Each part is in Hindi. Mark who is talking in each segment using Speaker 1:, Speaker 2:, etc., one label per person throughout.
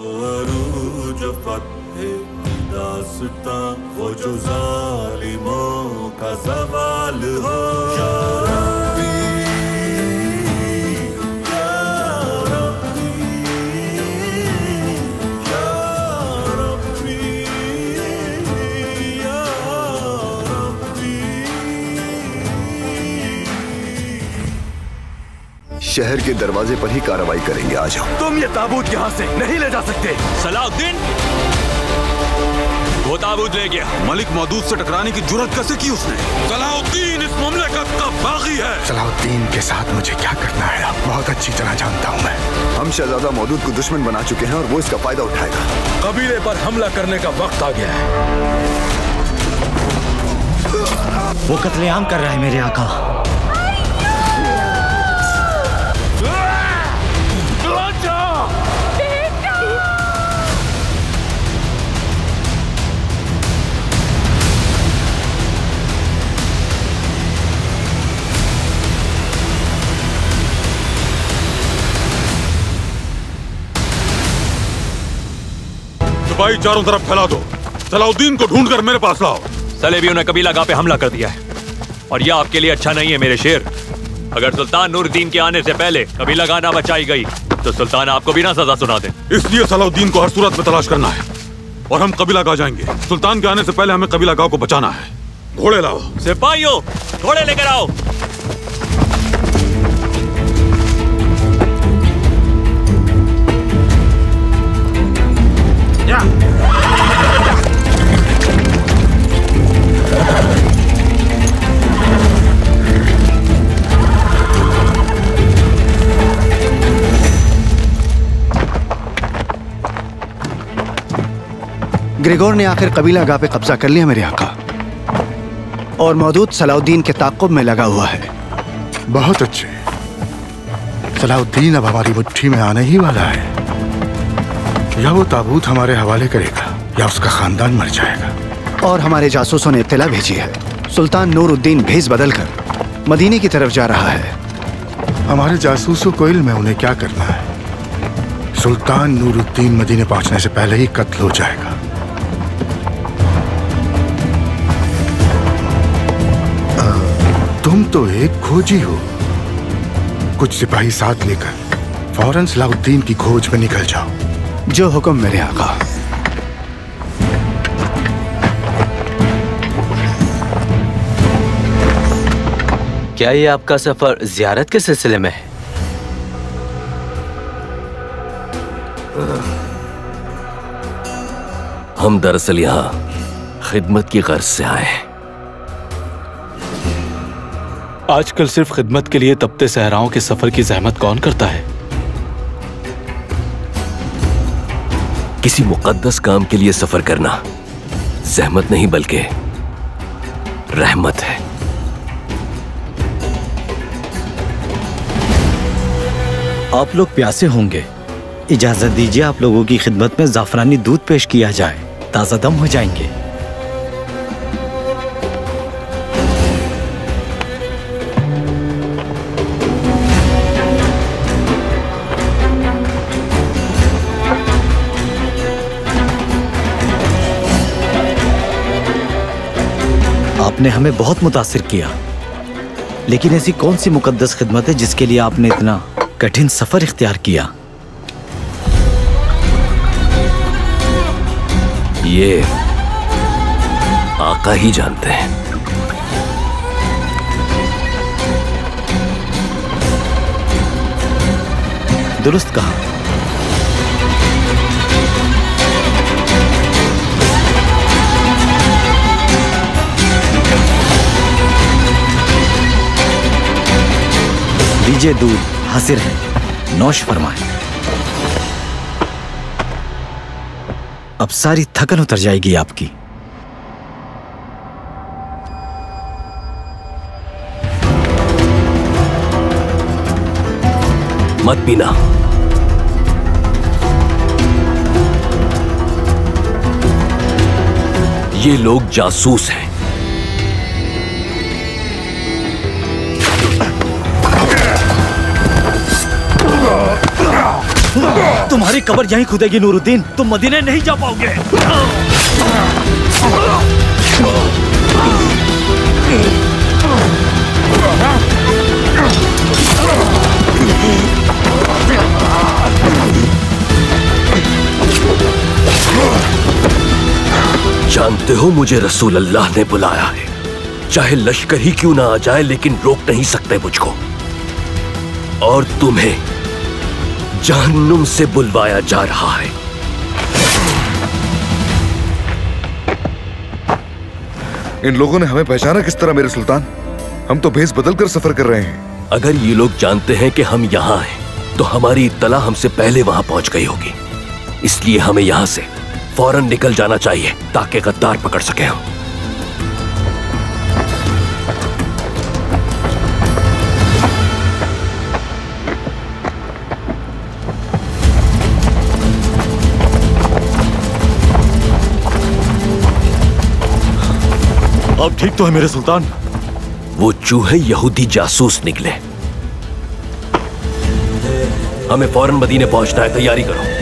Speaker 1: अरूज फतह की दास्ता वो जो जालिमों का सवाल हो
Speaker 2: शहर के दरवाजे पर ही कार्रवाई करेंगे आज हम
Speaker 3: तुम ये ताबूत यहाँ से नहीं ले जा सकते।
Speaker 4: सलाउद्दीन वो ताबूत ले गया।
Speaker 5: मलिक मौदूद से टकराने की ज़रूरत कैसे की उसने? सलाउद्दीन इस ममलकत का बागी है।
Speaker 6: सलाउद्दीन के साथ मुझे क्या करना है? बहुत अच्छी तरह जानता हूँ मैं।
Speaker 2: हम शहजादा मौदूद को दुश्मन बना चुके हैं और वो इसका फ़ायदा उठाएगा।
Speaker 3: कबीले पर हमला करने का वक्त आ गया है।
Speaker 7: वो कत्लेआम कर रहा है मेरे आका।
Speaker 5: सिपाही चारों तरफ़ फैला दो। सलाउद्दीन को ढूंढकर मेरे पास लाओ।
Speaker 4: सलेबियों ने कबीला गाह पे हमला कर दिया है। और यह आपके लिए अच्छा नहीं है मेरे शेर। अगर सुल्तान नूरुद्दीन के आने से पहले कबीला गाह ना बचाई गई तो सुल्तान आपको भी ना सजा सुना दे।
Speaker 5: इसलिए सलाउद्दीन को हर सूरत में तलाश करना है। और हम कबीला गाँव जाएँगे। सुल्तान के आने से पहले हमें कबीला गाँव को बचाना है। घोड़े लाओ।
Speaker 4: सिपाहियों घोड़े लेकर आओ।
Speaker 8: ग्रेगोर ने आखिर कबीला गाह पे कब्जा कर लिया मेरे आका। और मौजूद सलाउद्दीन के ताकुब में लगा हुआ है।
Speaker 6: बहुत अच्छे। सलाउद्दीन अब हमारी मुट्ठी में आने ही वाला है। या वो ताबूत हमारे हवाले करेगा या उसका खानदान मर जाएगा।
Speaker 8: और हमारे जासूसों ने इतला भेजी है। सुल्तान नूरुद्दीन भेज बदल कर मदीने की तरफ़ जा रहा है।
Speaker 6: हमारे जासूसों को इल्म है उन्हें क्या करना है? सुल्तान नूरुद्दीन मदीने पहुँचने से पहले ही कत्ल हो जाएगा। तुम तो एक खोजी हो। कुछ सिपाही साथ लेकर फ़ौरन सलाउद्दीन की खोज में निकल जाओ।
Speaker 8: जो हुक्म मेरे आका
Speaker 9: क्या ये आपका सफ़र जियारत के सिलसिले में है?
Speaker 10: हम दरअसल यहाँ खिदमत की गर्ज से आए हैं।
Speaker 11: आजकल सिर्फ़ खिदमत के लिए तपते सहराओं के सफ़र की जहमत कौन करता है?
Speaker 10: किसी मुकद्दस काम के लिए सफ़र करना जहमत नहीं बल्कि रहमत है।
Speaker 7: आप लोग प्यासे होंगे। इजाज़त दीजिए आप लोगों की खिदमत में जाफरानी दूध पेश किया जाए। ताज़ा दम हो जाएँगे। आपने हमें बहुत मुतासर किया। लेकिन ऐसी कौन सी मुकद्दस खिदमत है जिसके लिए आपने इतना कठिन सफ़र इख्तियार किया?
Speaker 10: ये आका ही जानते हैं।
Speaker 7: दुरुस्त कहा। लीजिए दूध हासिर है। नौश फरमाए। अब सारी थकन उतर जाएगी आपकी।
Speaker 10: मत पीना। ये लोग जासूस हैं।
Speaker 7: तुम्हारी कबर यहीं खुदेगी, नूरुद्दीन। तुम मदीने नहीं जा पाओगे।
Speaker 10: जानते हो मुझे रसूल अल्लाह ने बुलाया है। चाहे लश्कर ही क्यों ना आ जाए, लेकिन रोक नहीं सकते मुझको। और तुम्हें जहन्नुम से बुलवाया जा रहा है।
Speaker 12: इन लोगों ने हमें पहचाना किस तरह मेरे सुल्तान? हम तो भेस बदल कर सफ़र कर रहे हैं।
Speaker 10: अगर ये लोग जानते हैं कि हम यहाँ हैं तो हमारी इतला हमसे पहले वहाँ पहुँच गई होगी। इसलिए हमें यहाँ से फ़ौरन निकल जाना चाहिए ताकि गद्दार पकड़ सके हम।
Speaker 4: अब ठीक तो है मेरे सुल्तान।
Speaker 10: वो चूहे यहूदी जासूस निकले। हमें फ़ौरन मदीने पहुँचना है, तैयारी करो।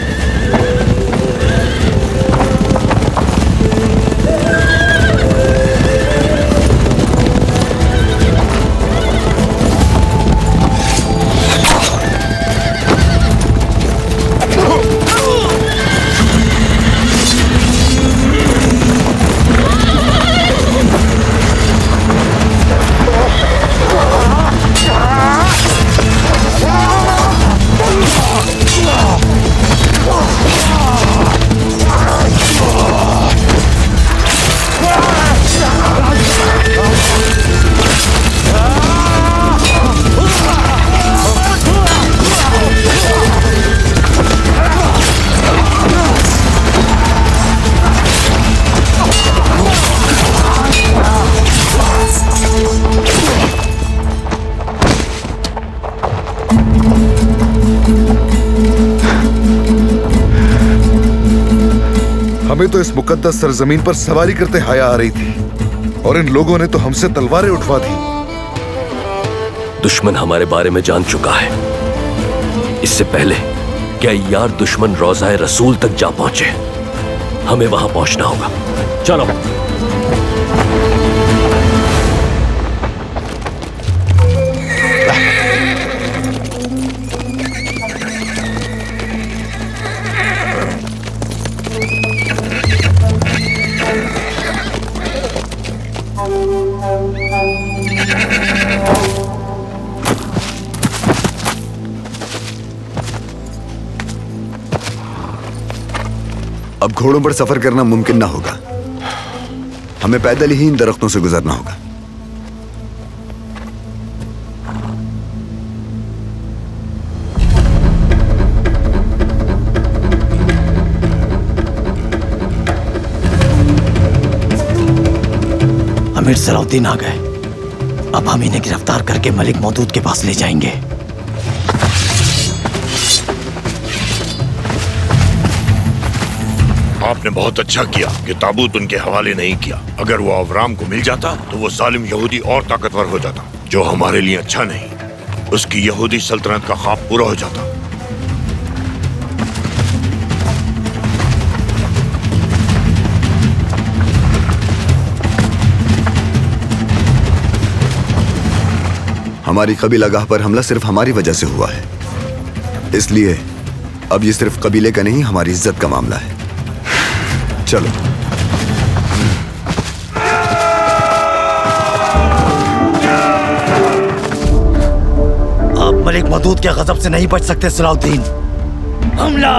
Speaker 12: हमें तो इस मुकद्दस सरजमीन पर सवारी करते हया आ रही थी। और इन लोगों ने तो हमसे तलवारें उठवा दी।
Speaker 10: दुश्मन हमारे बारे में जान चुका है। इससे पहले क्या यार दुश्मन रोजाए रसूल तक जा पहुँचे? हमें वहाँ पहुँचना होगा। चलो।
Speaker 2: घोड़ों पर सफ़र करना मुमकिन ना होगा। हमें पैदल ही इन दरख्तों से गुजरना होगा।
Speaker 7: अमीर सलाउद्दीन आ गए। अब हम इन्हें गिरफ़्तार करके मलिक मौदूद के पास ले जाएँगे।
Speaker 13: आपने बहुत अच्छा किया कि ताबूत उनके हवाले नहीं किया। अगर वो अवराम को मिल जाता तो वो जालिम यहूदी और ताकतवर हो जाता, जो हमारे लिए अच्छा नहीं। उसकी यहूदी सल्तनत का ख्वाब पूरा हो जाता।
Speaker 2: हमारी कबीलागाह पर हमला सिर्फ़ हमारी वजह से हुआ है। इसलिए, अब ये सिर्फ़ कबीले का नहीं, हमारी इज़्ज़त का मामला है। चलो।
Speaker 7: आप मलिक मदूद के गजब से नहीं बच सकते सलाउद्दीन। हमला।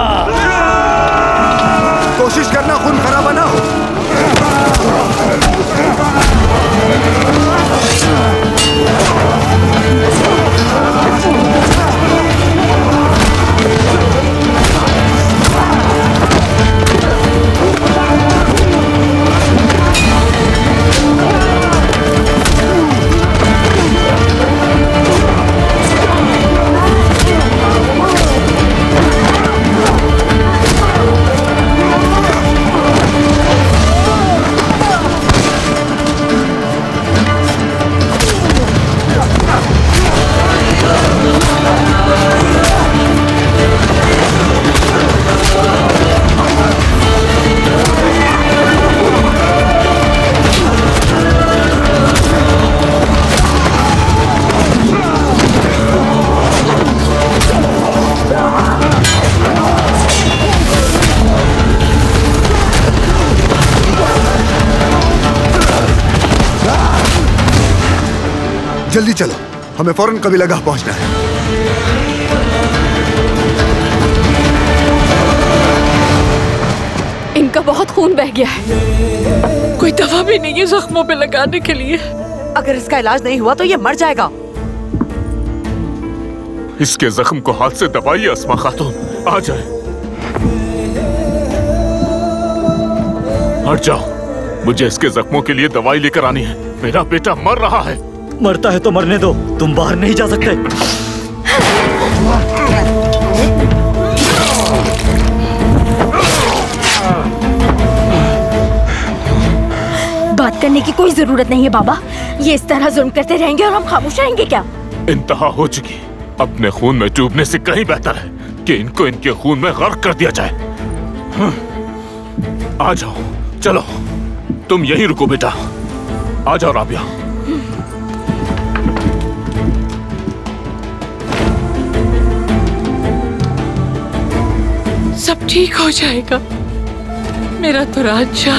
Speaker 2: हमें फ़ौरन कबीलागाह पहुँचना है।
Speaker 14: इनका बहुत खून बह गया है। कोई दवा भी नहीं है जख्मों पे लगाने के लिए।
Speaker 15: अगर इसका इलाज नहीं हुआ तो ये मर जाएगा।
Speaker 3: इसके जख्म को हाथ से दबाइए अस्मा खातून। आ जाए। हट जाओ। मुझे इसके जख्मों के लिए दवाई लेकर आनी है। मेरा बेटा मर रहा है।
Speaker 7: मरता है तो मरने दो। तुम बाहर नहीं जा सकते।
Speaker 16: बात करने की कोई ज़रूरत नहीं है बाबा। ये इस तरह जुल्म करते रहेंगे और हम खामोश रहेंगे क्या?
Speaker 3: इंतहा हो चुकी। अपने खून में डूबने से कहीं बेहतर है कि इनको इनके खून में गर्क कर दिया जाए। हाँ। आ जाओ चलो। तुम यहीं रुको बेटा। आ जाओ राबिया।
Speaker 14: ठीक हो जाएगा। मेरा तो राजा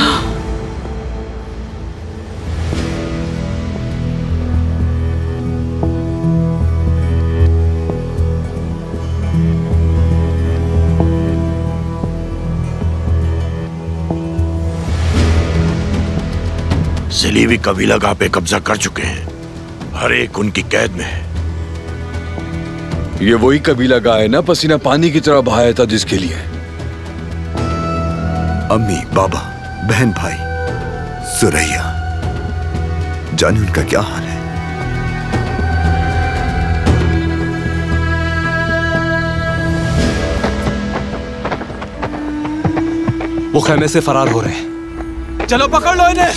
Speaker 13: जलीबी कबीला गाह पे कब्जा कर चुके हैं। हर एक उनकी कैद में है।
Speaker 17: ये वही कबीला गाय है ना पसीना पानी की तरह बहाया था जिसके लिए?
Speaker 2: अम्मी बाबा बहन भाई सुरैया जाने उनका क्या हाल है?
Speaker 11: वो खेमे से फरार हो रहे हैं। चलो पकड़ लो इन्हें।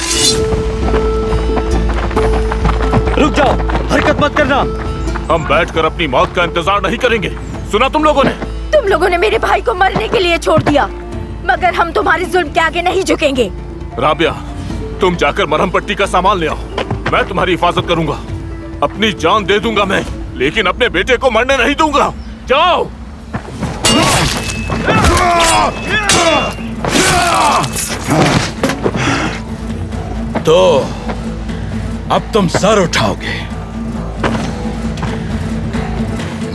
Speaker 4: रुक जाओ हरकत मत करना।
Speaker 3: हम बैठकर अपनी मौत का इंतज़ार नहीं करेंगे। सुना तुम लोगों ने?
Speaker 16: तुम लोगों ने मेरे भाई को मरने के लिए छोड़ दिया। मगर हम तुम्हारी जुल्म के आगे नहीं झुकेंगे।
Speaker 3: राबिया, तुम जाकर मरहम पट्टी का सामान ले आओ। मैं तुम्हारी हिफाजत करूँगा। अपनी जान दे दूँगा मैं, लेकिन अपने बेटे को मरने नहीं दूँगा। जाओ।
Speaker 11: तो अब तुम सर उठाओगे।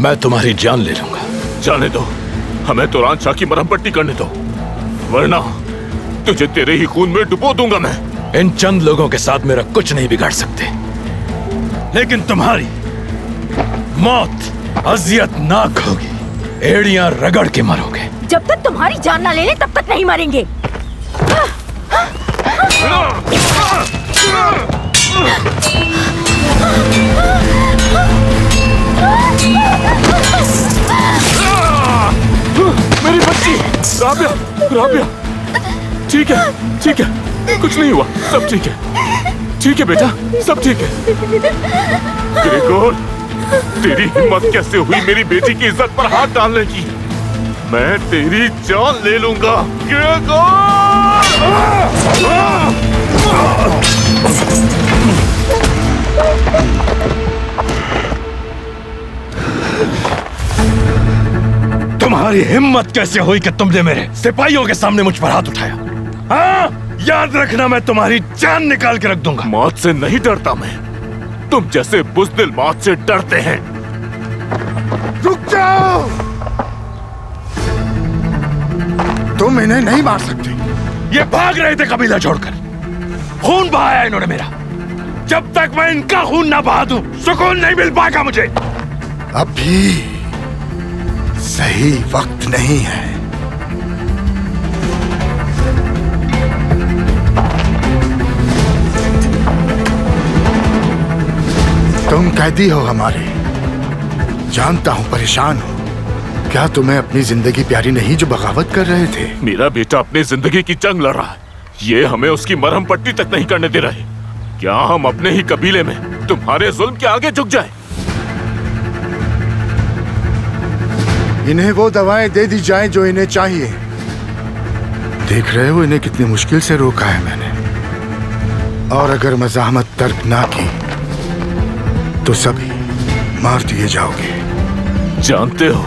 Speaker 11: मैं तुम्हारी जान ले लूँगा।
Speaker 3: जाने दो। हमें तो रान शाह की मरहम पट्टी करने दो। वरना तुझे तेरे ही खून में डुबो दूँगा मैं।
Speaker 11: इन चंद लोगों के साथ मेरा कुछ नहीं बिगाड़ सकते। लेकिन तुम्हारी मौत अजियतनाक होगी। एड़ियाँ रगड़ के मरोगे।
Speaker 16: जब तक तुम्हारी जान ना ले ले तब तक नहीं मरेंगे।
Speaker 3: मेरी बच्ची राबिया राबिया। ठीक है ठीक है। कुछ नहीं हुआ। सब ठीक है। ठीक है बेटा, सब ठीक है। ग्रेगोर, तेरी हिम्मत कैसे हुई मेरी बेटी की इज़्ज़त पर हाथ डालने की? मैं तेरी जान ले लूँगा।
Speaker 11: तुम्हारी हिम्मत कैसे हुई कि तुमने मेरे सिपाहियों के सामने मुझ पर हाथ उठाया? हाँ? याद रखना मैं तुम्हारी जान निकाल के रख दूँगा।
Speaker 3: मौत से नहीं डरता मैं। तुम जैसे बुजदिल मौत से डरते हैं।
Speaker 6: रुक जाओ! तुम इन्हें नहीं मार सकते।
Speaker 11: ये भाग रहे थे कबीला छोड़कर। खून बहाया इन्होंने मेरा। जब तक मैं इनका खून ना बहा दूँ सुकून नहीं मिल पाएगा मुझे।
Speaker 6: अभी सही वक्त नहीं है। तुम कैदी हो हमारे। जानता हूँ, परेशान हो। क्या तुम्हें अपनी ज़िंदगी प्यारी नहीं जो बगावत कर रहे थे?
Speaker 3: मेरा बेटा अपनी ज़िंदगी की जंग लड़ रहा है। ये हमें उसकी मरहम पट्टी तक नहीं करने दे रहे। क्या हम अपने ही कबीले में तुम्हारे जुल्म के आगे झुक जाए?
Speaker 6: इन्हें वो दवाएँ दे दी जाएँ जो इन्हें चाहिए। देख रहे हो इन्हें कितनी मुश्किल से रोका है मैंने। और अगर मजामत तर्क ना की तो सभी मार दिए जाओगे।
Speaker 3: जानते हो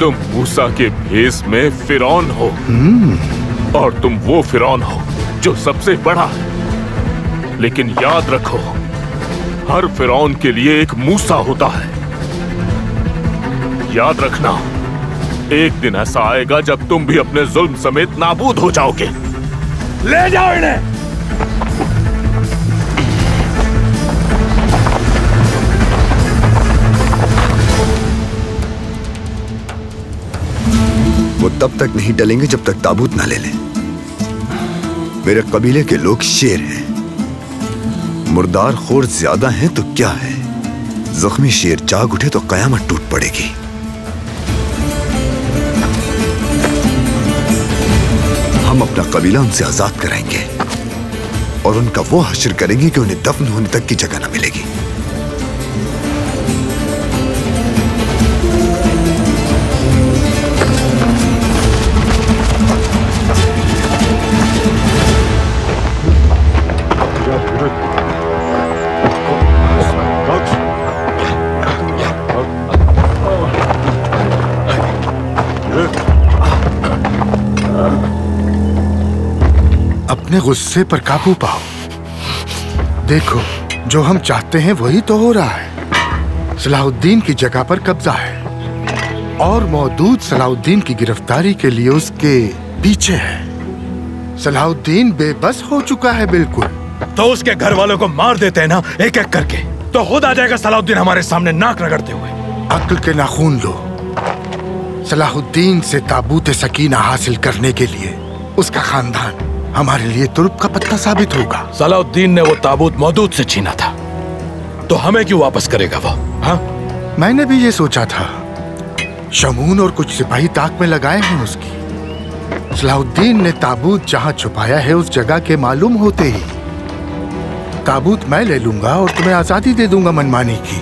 Speaker 3: तुम मूसा के भेस में फिरौन हो। और तुम वो फिरौन हो जो सबसे बड़ा है। लेकिन याद रखो हर फिरौन के लिए एक मूसा होता है। याद रखना। एक दिन ऐसा आएगा जब तुम भी अपने जुल्म समेत नाबूद हो जाओगे।
Speaker 11: ले जाओ इन्हें!
Speaker 2: वो तब तक नहीं डलेंगे जब तक ताबूत ना ले लें। मेरे कबीले के लोग शेर हैं। मुर्दार खोर ज़्यादा हैं तो क्या है? जख्मी शेर जाग उठे तो कयामत टूट पड़ेगी। हम अपना कबीला उनसे आज़ाद कराएँगे। और उनका वो हशर करेंगे कि उन्हें दफन होने तक की जगह न मिलेगी।
Speaker 6: गुस्से पर काबू पाओ। देखो जो हम चाहते हैं वही तो हो रहा है। सलाहुद्दीन की जगह पर कब्जा है। और मौजूद सलाहुद्दीन की गिरफ्तारी के लिए उसके पीछे है। सलाहुद्दीन बेबस हो चुका है बिल्कुल।
Speaker 11: तो उसके घर वालों को मार देते हैं ना एक एक करके। तो खुद आ जाएगा सलाहुद्दीन हमारे सामने नाक रगड़ते हुए।
Speaker 6: अक्ल के नाखून लो। सलाहुद्दीन से ताबूत सकीना हासिल करने के लिए उसका खानदान। हमारे लिए तुर्प का पत्ता साबित होगा।
Speaker 11: सलाउद्दीन ने वो ताबूत मौजूद से छीना था। तो हमें क्यों वापस करेगा वो? हाँ?
Speaker 6: मैंने भी ये सोचा था। शमून और कुछ सिपाही ताक में लगाए हैं उसकी। सलाहुद्दीन ने ताबूत जहाँ छुपाया है उस जगह के मालूम होते ही। ताबूत मैं ले लूँगा और तुम्हें आज़ादी दे दूँगा मनमानी की।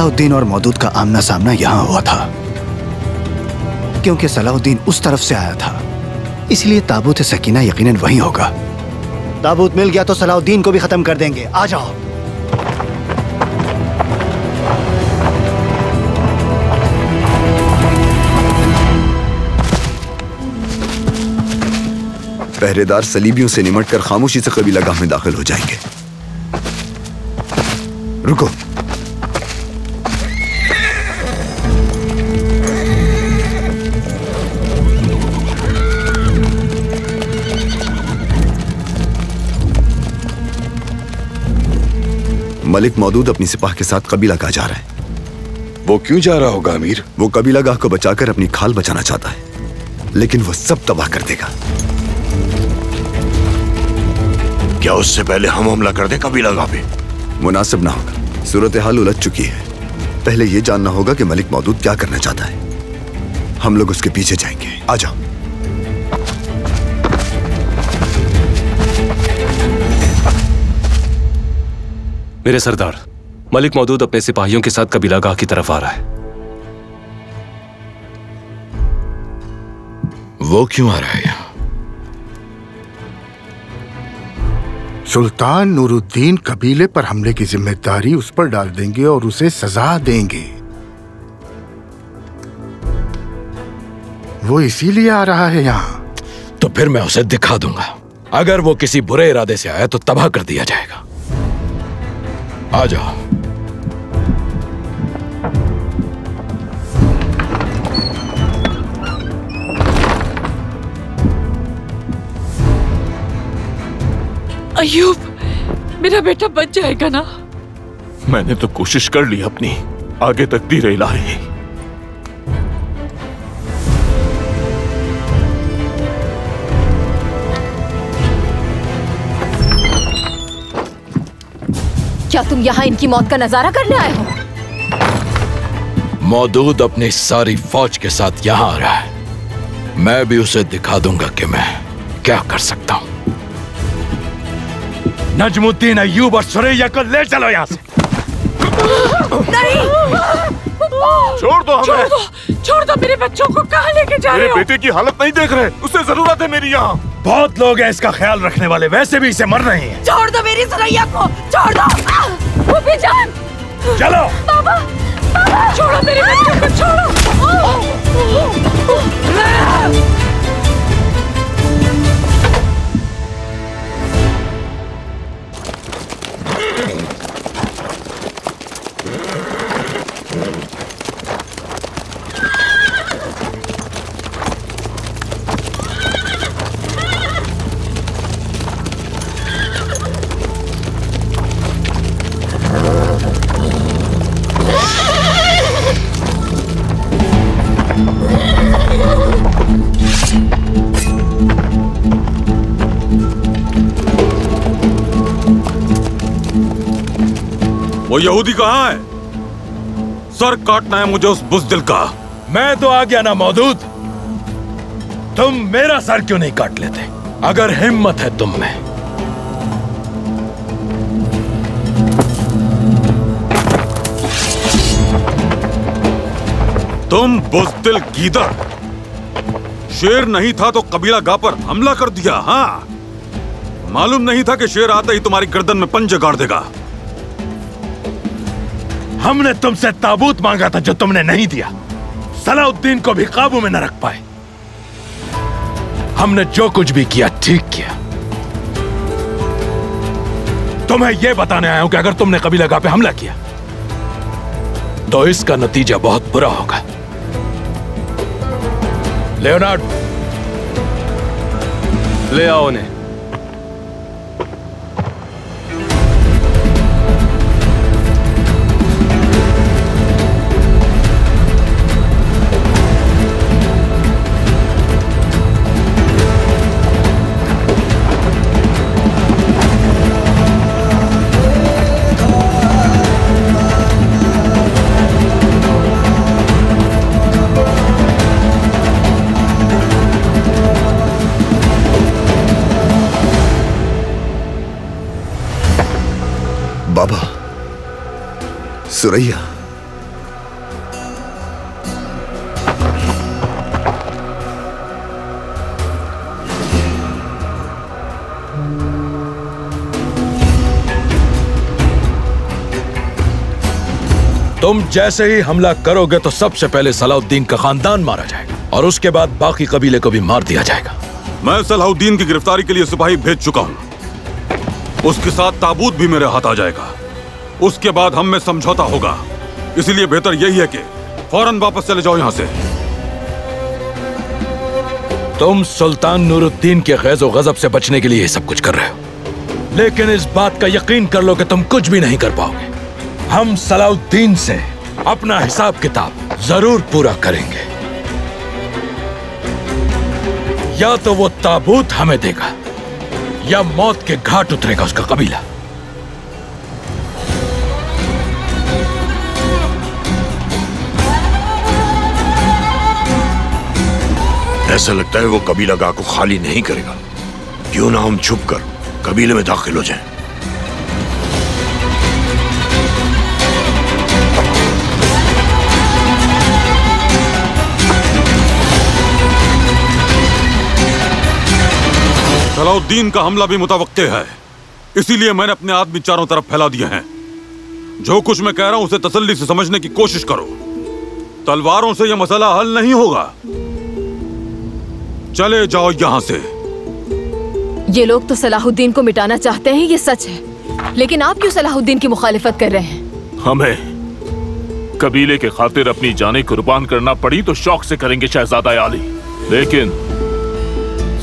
Speaker 8: सलाहुद्दीन और मौदूद का आमना सामना यहाँ हुआ था। क्योंकि सलाउद्दीन उस तरफ़ से आया था। इसलिए ताबूत सकीना यकीनन वहीं होगा। ताबूत मिल गया तो सलाउद्दीन को भी खत्म कर देंगे। आ जाओ।
Speaker 2: पहरेदार सलीबियों से निमटकर खामोशी से कबीला गाँव में दाखिल हो जाएँगे। रुको। मलिक मौदूद अपनी सिपाह के साथ कबीला गाह जा रहा है।
Speaker 17: वो क्यों जा रहा होगा अमीर?
Speaker 2: वो कबीला गाह को बचाकर अपनी खाल बचाना चाहता है लेकिन वो सब तबाह कर देगा।
Speaker 13: क्या उससे पहले हम हमला कर दे कबीला गाह पे?
Speaker 2: मुनासिब ना होगा। सूरत हाल उलझ चुकी है। पहले ये जानना होगा कि मलिक मौदूद क्या करना चाहता है। हम लोग उसके पीछे जाएँगे। आ जाओ।
Speaker 18: मेरे सरदार मलिक मौदूद अपने सिपाहियों के साथ कबीलागाह की तरफ़ आ रहा है।
Speaker 11: वो क्यों आ रहा है यहाँ?
Speaker 6: सुल्तान नूरुद्दीन कबीले पर हमले की ज़िम्मेदारी उस पर डाल देंगे और उसे सजा देंगे। वो इसीलिए आ रहा है यहाँ।
Speaker 11: तो फिर मैं उसे दिखा दूँगा। अगर वो किसी बुरे इरादे से आया तो तबाह कर दिया जाएगा। आ जा।
Speaker 14: अयूब मेरा बेटा बच जाएगा ना?
Speaker 3: मैंने तो कोशिश कर ली अपनी आगे तक तकदीर इलाही
Speaker 16: क्या तुम यहाँ इनकी मौत का नज़ारा करने आए हो?
Speaker 11: मौदूद अपनी सारी फौज के साथ यहाँ आ रहा है। मैं भी उसे दिखा दूँगा कि मैं क्या कर सकता हूँ। नजमुद्दीन अयूब और सुरैया को ले चलो यहाँ से।
Speaker 16: नहीं!
Speaker 3: छोड़ दो हमें।
Speaker 14: छोड़ दो! छोड़ दो मेरे बच्चों को कहाँ लेके जा रहे
Speaker 3: मेरे
Speaker 14: हो?
Speaker 3: बेटे की हालत नहीं देख रहे। उसे ज़रूरत है मेरी यहाँ।
Speaker 11: बहुत लोग हैं इसका ख्याल रखने वाले वैसे भी इसे मर रहे हैं।
Speaker 16: छोड़ दो मेरी सुरैया को छोड़ दो! वो भी जान।
Speaker 11: चलो।
Speaker 16: बाबा बाबा।
Speaker 14: छोड़ो मेरे बच्चों को छोड़ो।
Speaker 5: वो यहूदी कहाँ है? सर काटना है मुझे उस बुजदिल का।
Speaker 11: मैं तो आ गया ना मौजूद तुम मेरा सर क्यों नहीं काट लेते? अगर हिम्मत है तुम में
Speaker 5: तुम बुजदिल गीदड़। शेर नहीं था तो कबीला गा पर हमला कर दिया हाँ। मालूम नहीं था कि शेर आते ही तुम्हारी गर्दन में पंजे गाड़ देगा।
Speaker 11: हमने तुमसे ताबूत मांगा था जो तुमने नहीं दिया। सलाउद्दीन को भी काबू में न रख पाए। हमने जो कुछ भी किया, ठीक किया। तुम्हें यह बताने आया हूँ कि अगर तुमने कबीला गाह पे हमला किया तो इसका नतीजा बहुत बुरा होगा। लेओनार्ड,
Speaker 18: ले आओ उन्हें।
Speaker 2: सुरैया
Speaker 11: तुम जैसे ही हमला करोगे तो सबसे पहले सलाउद्दीन का खानदान मारा जाएगा और उसके बाद बाकी कबीले को भी मार दिया जाएगा।
Speaker 5: मैं सलाहुद्दीन की गिरफ्तारी के लिए सिपाही भेज चुका हूँ। उसके साथ ताबूत भी मेरे हाथ आ जाएगा। उसके बाद हम में समझौता होगा। इसलिए बेहतर यही है कि फ़ौरन वापस चले जाओ यहाँ से।
Speaker 11: तुम सुल्तान नूरुद्दीन के गैज गजब से बचने के लिए सब कुछ कर रहे हो। लेकिन इस बात का यकीन कर लो कि तुम कुछ भी नहीं कर पाओगे। हम सलाउद्दीन से अपना हिसाब किताब ज़रूर पूरा करेंगे। या तो वो ताबूत हमें देगा, या मौत के घाट उतरेगा उसका कबीला।
Speaker 13: ऐसा लगता है वो कबीला गाह को खाली नहीं करेगा। क्यों ना हम छुप कर कबीले में दाखिल हो जाएँ।
Speaker 5: सलाउद्दीन का हमला भी मुतवक्के है। इसीलिए मैंने अपने आदमी चारों तरफ़ फैला दिए हैं। जो कुछ मैं कह रहा हूँ उसे तसल्ली से समझने की कोशिश करो। तलवारों से यह मसला हल नहीं होगा। चले जाओ यहाँ से।
Speaker 14: ये लोग तो सलाहुद्दीन को मिटाना चाहते हैं ये सच है। लेकिन आप क्यों सलाहुद्दीन की मुखालिफत कर रहे हैं?
Speaker 3: हमें कबीले के खातिर अपनी जानें कुर्बान करना पड़ी तो शौक से करेंगे शहजादा आली। लेकिन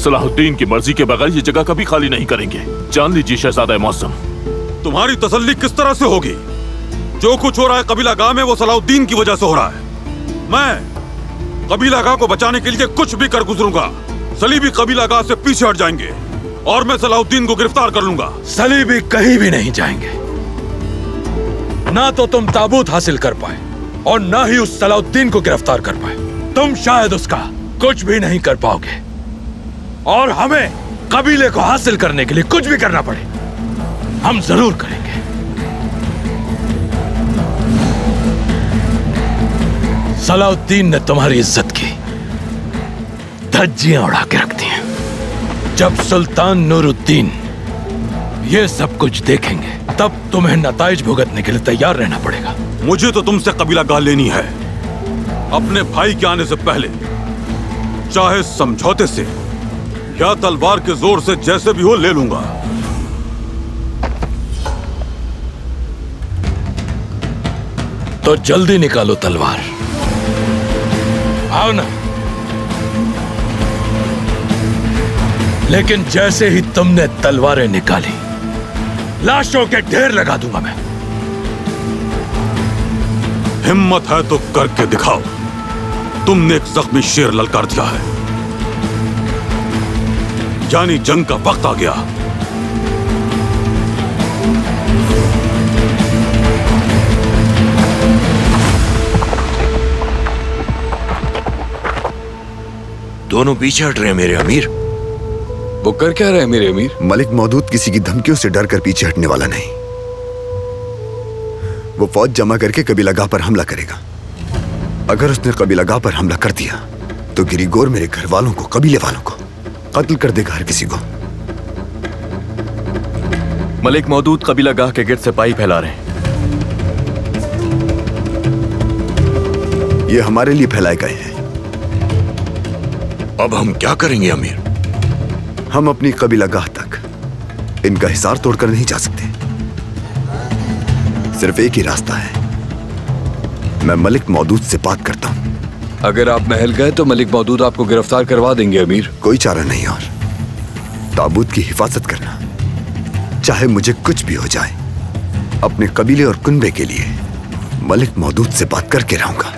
Speaker 3: सलाहुद्दीन की मर्ज़ी के बगैर ये जगह कभी खाली नहीं करेंगे। जान लीजिए शहजादा मौसम।
Speaker 5: तुम्हारी तसल्ली किस तरह से होगी? जो कुछ हो रहा है कबीला गाँव में वो सलाउद्दीन की वजह से हो रहा है। मैं कबीला गाह को बचाने के लिए कुछ भी कर गुजरूँगा। सलीबी कबीला गाह से पीछे हट जाएँगे और मैं सलाउद्दीन को गिरफ़्तार कर लूँगा।
Speaker 11: सलीबी कहीं भी नहीं जाएँगे। ना तो तुम ताबूत हासिल कर पाए और ना ही उस सलाउद्दीन को गिरफ़्तार कर पाए। तुम शायद उसका कुछ भी नहीं कर पाओगे। और हमें कबीले को हासिल करने के लिए कुछ भी करना पड़े। हम ज़रूर करेंगे। सलाउद्दीन ने तुम्हारी इज़्ज़त की। धज्जियाँ उड़ा के रख दी हैं। जब सुल्तान नूरुद्दीन ये सब कुछ देखेंगे तब तुम्हें नताइज भुगतने के लिए तैयार रहना पड़ेगा।
Speaker 5: मुझे तो तुमसे कबीला गाह लेनी है। अपने भाई के आने से पहले चाहे समझौते से या तलवार के ज़ोर से जैसे भी हो ले लूँगा।
Speaker 11: तो जल्दी निकालो तलवार। आओ ना लेकिन जैसे ही तुमने तलवारें निकाली, लाशों के ढेर लगा दूँगा मैं।
Speaker 5: हिम्मत है तो करके दिखाओ। तुमने एक जख्मी शेर ललकार दिया है। यानी जंग का वक्त आ गया।
Speaker 13: दोनों पीछे हट रहे हैं मेरे अमीर।
Speaker 12: वो कर क्या रहे हैं मेरे अमीर?
Speaker 2: मलिक मौदूद किसी की धमकियों से डर कर पीछे हटने वाला नहीं। वो फौज जमा करके कबीलागाह पर हमला करेगा। अगर उसने कबीलागाह पर हमला कर दिया तो गिरिगोर मेरे घर वालों को कबीले वालों को कत्ल कर देगा हर किसी को।
Speaker 4: मलिक मौदूद कबीला गाह के गिर से पाई फैला रहे हैं।
Speaker 2: ये हमारे लिए फैलाए गए हैं।
Speaker 13: अब हम क्या करेंगे अमीर?
Speaker 2: हम अपनी कबीलागाह तक इनका हिसार तोड़कर नहीं जा सकते। सिर्फ़ एक ही रास्ता है। मैं मलिक मौदूद से बात करता हूँ।
Speaker 17: अगर आप महल गए तो मलिक मौदूद आपको गिरफ़्तार करवा देंगे अमीर।
Speaker 2: कोई चारा नहीं और। ताबूत की हिफाजत करना। चाहे मुझे कुछ भी हो जाए। अपने कबीले और कुनबे के लिए मलिक मौदूद से बात करके रहूँगा।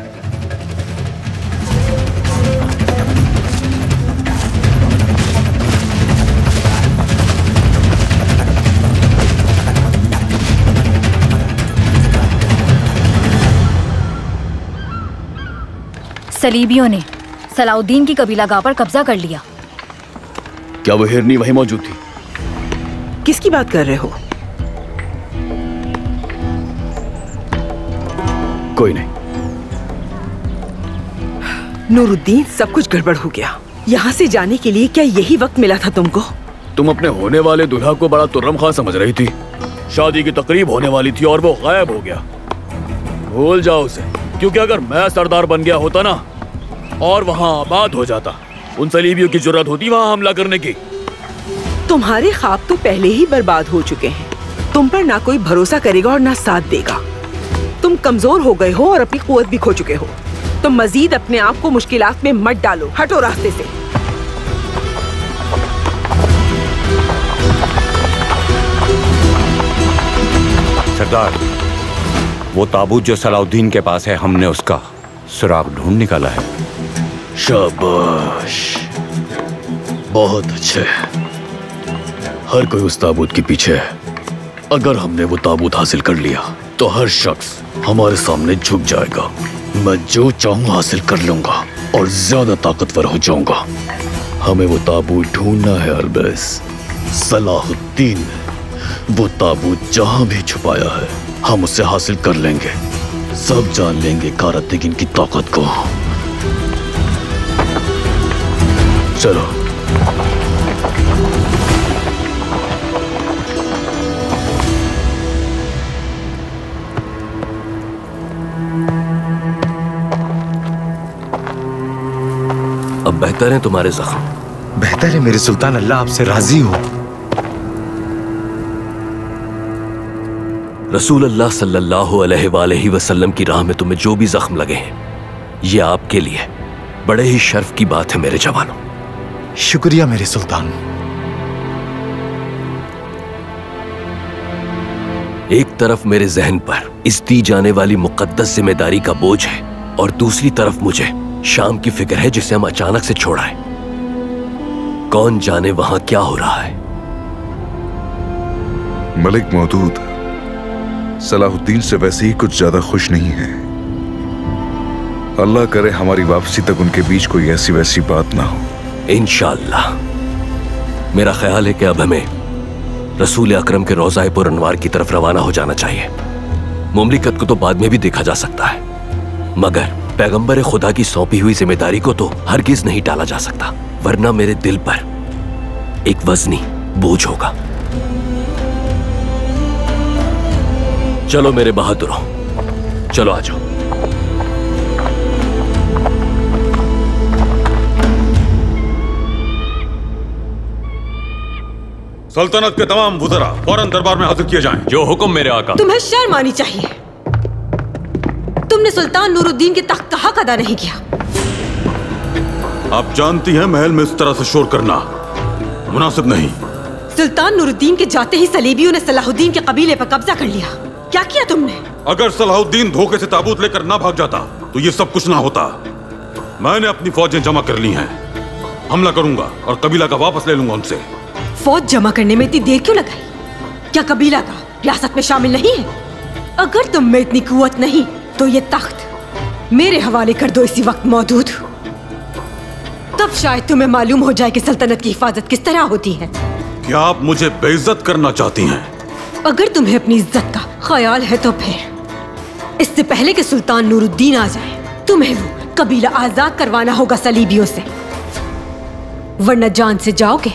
Speaker 19: सलीबियों ने सलाउद्दीन की कबीला गाह पर कब्जा कर लिया।
Speaker 20: क्या वो हिरनी वहीं मौजूद थी?
Speaker 15: किसकी बात कर रहे हो?
Speaker 20: कोई नहीं।
Speaker 15: नूरुद्दीन सब कुछ गड़बड़ हो गया। यहाँ से जाने के लिए क्या यही वक्त मिला था तुमको?
Speaker 20: तुम अपने होने वाले दुल्हा को बड़ा तुर्रम खां समझ रही थी। शादी की तकरीब होने वाली थी और वो गायब हो गया। भूल जाओ उसे क्योंकि अगर मैं सरदार बन गया होता ना और वहाँ आबाद हो जाता। उन सलीबियों की ज़रूरत होती वहाँ हमला करने की।
Speaker 15: तुम्हारे ख्वाब तो पहले ही बर्बाद हो चुके हैं। तुम पर ना कोई भरोसा करेगा और ना साथ देगा। तुम कमज़ोर हो गए हो और अपनी कुवत भी खो चुके हो। तुम मजीद अपने आप को मुश्किलात में मत डालो। हटो रास्ते से।
Speaker 21: सरदार वो ताबूत जो सलाउद्दीन के पास है हमने उसका सुराग ढूंढ निकाला है।
Speaker 20: शाबाश। बहुत अच्छे हर कोई उस ताबूत के पीछे है। अगर हमने वो ताबूत हासिल कर लिया तो हर शख्स हमारे सामने झुक जाएगा। मैं जो चाहूँ हासिल कर लूँगा और ज़्यादा ताकतवर हो जाऊँगा। हमें वो ताबूत ढूंढना है अलबैस सलाहुद्दीन ने वो ताबूत जहाँ भी छुपाया है, हम उसे हासिल कर लेंगे। सब जान लेंगे कारतिगिन की ताकत को। चलो।
Speaker 10: अब बेहतर है तुम्हारे जख्म।
Speaker 7: बेहतर है मेरे सुल्तान अल्लाह आपसे राज़ी हो।
Speaker 10: रसूल अल्लाह सल्लल्लाहु अलैहि वसल्लम की राह में तुम्हें जो भी जख्म लगे हैं ये आपके लिए बड़े ही शर्फ की बात है मेरे जवानों।
Speaker 7: शुक्रिया मेरे सुल्तान।
Speaker 10: एक तरफ़ मेरे जहन पर इस दी जाने वाली मुकद्दस ज़िम्मेदारी का बोझ है और दूसरी तरफ़ मुझे शाम की फ़िक्र है जिसे हम अचानक से छोड़ा है कौन जाने वहाँ क्या हो रहा है?
Speaker 12: मलिक मौदूद सलाहुद्दीन से वैसे ही कुछ ज़्यादा खुश नहीं है। अल्लाह करे हमारी वापसी तक उनके बीच कोई ऐसी वैसी बात ना हो।
Speaker 10: इंशाल्लाह। मेरा ख्याल है कि अब हमें रसूल अकरम के रोजाए पुर अनवार की तरफ़ रवाना हो जाना चाहिए। मुमलिकत को तो बाद में भी देखा जा सकता है। मगर पैगंबर खुदा की सौंपी हुई ज़िम्मेदारी को तो हरगिज नहीं टाला जा सकता, वरना मेरे दिल पर एक वजनी बोझ होगा। चलो मेरे बहादुरों, चलो आ जाओ।
Speaker 5: सल्तनत के तमाम वुजरा फ़ौरन दरबार में हाजिर किए जाएँ।
Speaker 4: जो हुक्म मेरे आका।
Speaker 22: तुम्हें शर्म आनी चाहिए। तुमने सुल्तान नूरुद्दीन के तख्त का हक अदा नहीं किया।
Speaker 5: आप जानती हैं महल में इस तरह से शोर करना मुनासिब नहीं।
Speaker 22: सुल्तान नूरुद्दीन के जाते ही सलीबियों ने सलाहुद्दीन के कबीले पर कब्जा कर लिया। क्या किया तुमने?
Speaker 5: अगर सलाहुद्दीन धोखे से ताबूत लेकर ना भाग जाता तो ये सब कुछ ना होता। मैंने अपनी फौजें जमा कर ली हैं। हमला करूँगा और कबीला का वापस ले लूँगा उनसे।
Speaker 22: फौज जमा करने में इतनी देर क्यों लगाई? क्या कबीला का रियासत में शामिल नहीं है? अगर तुम में इतनी कुवत नहीं तो ये तख्त मेरे हवाले कर दो इसी वक्त मौजूद तब शायद तुम्हें मालूम हो जाए कि सल्तनत की हिफाजत किस तरह होती है।
Speaker 5: क्या आप मुझे बेइज्जत करना चाहती हैं?
Speaker 22: अगर तुम्हें अपनी इज़्ज़त का ख्याल है तो फिर इससे पहले कि सुल्तान नूरुद्दीन आ जाए तुम्हें वो कबीला आज़ाद करवाना होगा सलीबियों से। वरना जान से जाओगे।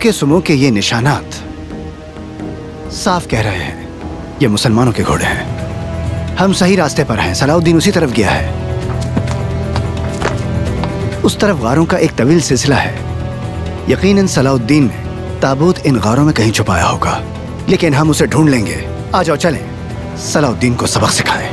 Speaker 8: घोड़ों के सुमों के ये निशानात साफ़ कह रहे हैं। ये मुसलमानों के घोड़े हैं। हम सही रास्ते पर हैं। सलाउद्दीन उसी तरफ़ गया है। उस तरफ़ गारों का एक तवील सिलसिला है। यकीनन सलाउद्दीन ने ताबूत इन गारों में कहीं छुपाया होगा। लेकिन हम उसे ढूंढ लेंगे। आ जाओ, चलें। सलाउद्दीन को सबक सिखाएँ।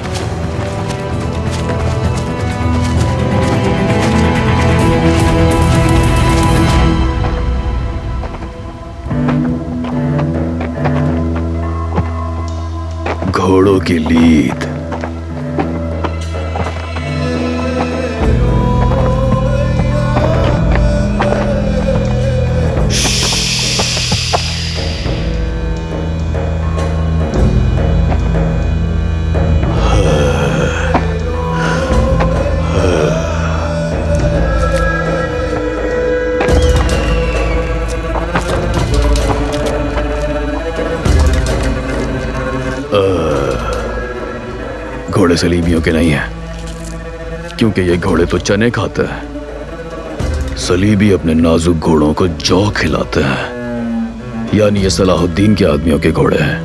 Speaker 20: घोड़ों की लीद घोड़े सलीबियों के नहीं हैं। क्योंकि ये घोड़े तो चने खाते हैं। सलीबी अपने नाजुक घोड़ों को जौ खिलाते हैं। यानी ये सलाहुद्दीन के आदमियों के घोड़े हैं।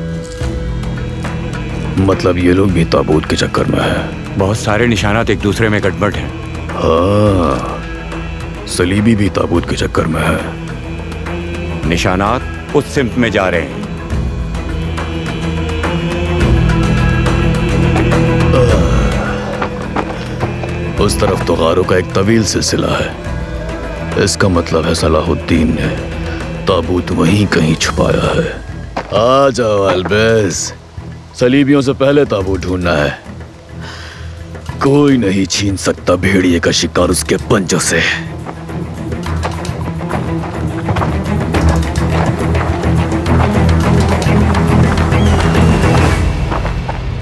Speaker 20: मतलब ये लोग भी ताबूत के चक्कर में हैं।
Speaker 21: बहुत सारे निशानात एक दूसरे में गड़बड़ हैं।
Speaker 20: हाँ सलीबी भी ताबूत के चक्कर में है।
Speaker 21: निशानात उस सिमत में जा रहे हैं।
Speaker 20: उस तरफ़ तो गारों का एक तवील सिलसिला है। इसका मतलब है सलाहुद्दीन ने ताबूत वहीं कहीं छुपाया है। आ जाओ अलबेस सलीबियों से पहले ताबूत ढूंढना है। कोई नहीं छीन सकता भेड़िए का शिकार उसके पंजों से।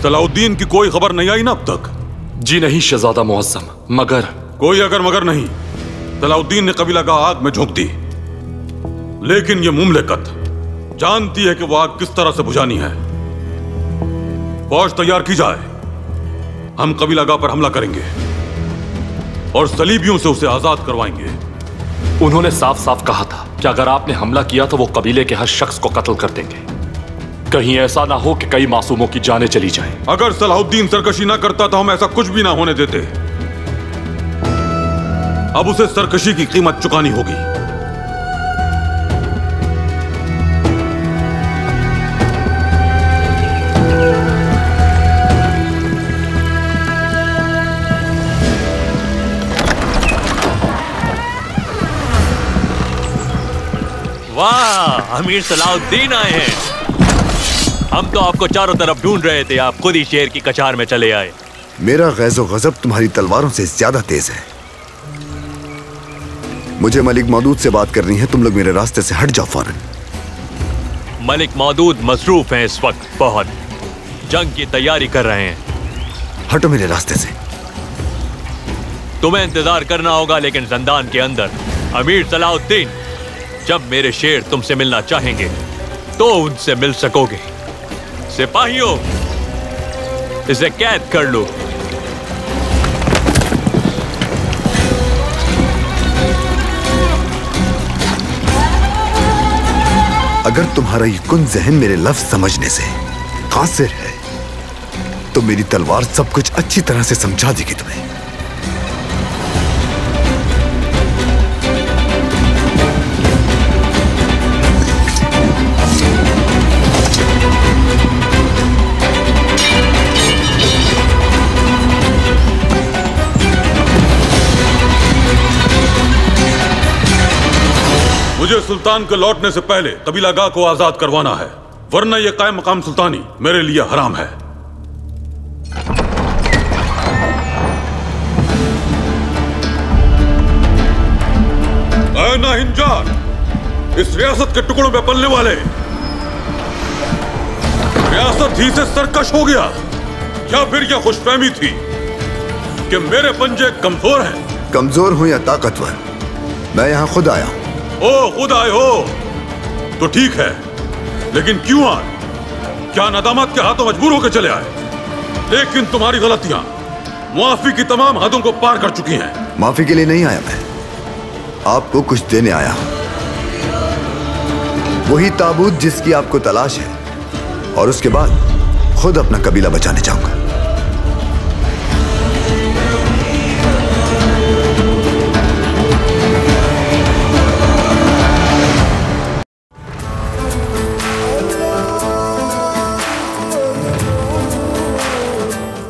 Speaker 5: सलाउद्दीन की कोई खबर नहीं आई ना अब तक?
Speaker 3: जी नहीं शहजादा मुअज्जम। मगर
Speaker 5: कोई अगर मगर नहीं सलाउद्दीन ने कबीला का आग में झोंक दी। लेकिन ये मुमलिकत जानती है कि वो आग किस तरह से बुझानी है। फौज तैयार की जाए। हम कबीला गाह पर हमला करेंगे और सलीबियों से उसे आज़ाद करवाएँगे।
Speaker 3: उन्होंने साफ़ साफ़ कहा था कि अगर आपने हमला किया तो वो कबीले के हर शख्स को कत्ल कर देंगे। कहीं ऐसा ना हो कि कई मासूमों की जानें चली जाएँ।
Speaker 5: अगर सलाहुद्दीन सरकशी ना करता तो हम ऐसा कुछ भी ना होने देते। अब उसे सरकशी की कीमत चुकानी होगी।
Speaker 4: वाह अमीर सलाउद्दीन आए हैं। हम तो आपको चारों तरफ़ ढूंढ रहे थे आप खुद ही शेर की कचार में चले आए।
Speaker 2: मेरा गैजो गजब तुम्हारी तलवारों से ज़्यादा तेज है। मुझे मलिक मौदूद से बात करनी है तुम लोग मेरे रास्ते से हट जाओ फ़ौरन।
Speaker 4: मलिक मौदूद मसरूफ हैं इस वक्त बहुत। जंग की तैयारी कर रहे हैं।
Speaker 2: हटो मेरे रास्ते से।
Speaker 4: तुम्हें इंतज़ार करना होगा लेकिन जंदान के अंदर अमीर सलाउद्दीन जब मेरे शेर तुमसे मिलना चाहेंगे तो उनसे मिल सकोगे। सिपाहियों, इसे कैद कर लो।
Speaker 2: अगर तुम्हारा ये कुन जहन मेरे लफ्ज समझने से कासिर है तो मेरी तलवार सब कुछ अच्छी तरह से समझा देगी तुम्हें।
Speaker 5: मुझे सुल्तान के लौटने से पहले कबीला गाह को आज़ाद करवाना है, वरना यह कायम मकाम सुल्तानी मेरे लिए हराम है। ना हिंजार इस रियासत के टुकड़ों में पलने वाले। रियासत ही से सरकश हो गया, या फिर यह खुशफहमी थी कि मेरे पंजे कमज़ोर हैं।
Speaker 2: कमज़ोर हूँ या ताकतवर, मैं यहाँ खुद आया हूँ।
Speaker 5: ओ खुद आए हो तो ठीक है। लेकिन क्यों आए? क्या नदामत के हाथों मजबूर होकर चले आए? लेकिन तुम्हारी गलतियाँ मुआफी की तमाम हदों को पार कर चुकी हैं।
Speaker 2: माफ़ी के लिए नहीं आया मैं। आपको कुछ देने आया वही ताबूत जिसकी आपको तलाश है। और उसके बाद खुद अपना कबीला बचाने जाऊँगा।